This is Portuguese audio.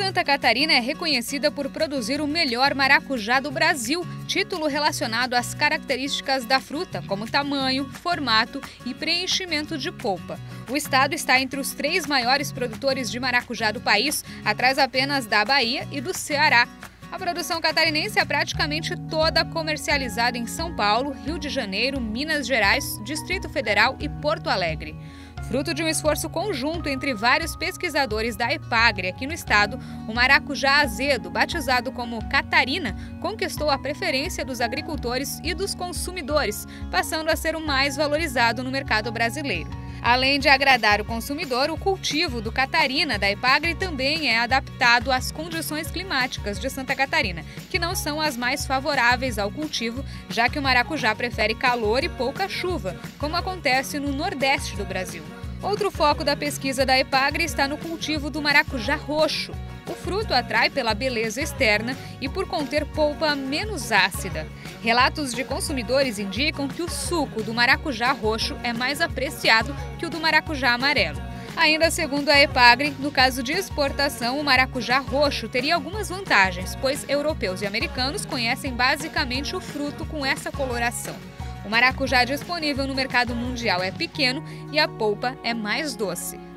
Santa Catarina é reconhecida por produzir o melhor maracujá do Brasil, título relacionado às características da fruta, como tamanho, formato e preenchimento de polpa. O estado está entre os três maiores produtores de maracujá do país, atrás apenas da Bahia e do Ceará. A produção catarinense é praticamente toda comercializada em São Paulo, Rio de Janeiro, Minas Gerais, Distrito Federal e Porto Alegre. Fruto de um esforço conjunto entre vários pesquisadores da EPAGRE aqui no estado, o maracujá azedo, batizado como Catarina, conquistou a preferência dos agricultores e dos consumidores, passando a ser o mais valorizado no mercado brasileiro. Além de agradar o consumidor, o cultivo do Catarina da Ipagre também é adaptado às condições climáticas de Santa Catarina, que não são as mais favoráveis ao cultivo, já que o maracujá prefere calor e pouca chuva, como acontece no nordeste do Brasil. Outro foco da pesquisa da Epagre está no cultivo do maracujá roxo. O fruto atrai pela beleza externa e por conter polpa menos ácida. Relatos de consumidores indicam que o suco do maracujá roxo é mais apreciado que o do maracujá amarelo. Ainda segundo a Epagre, no caso de exportação, o maracujá roxo teria algumas vantagens, pois europeus e americanos conhecem basicamente o fruto com essa coloração. O maracujá disponível no mercado mundial é pequeno e a polpa é mais doce.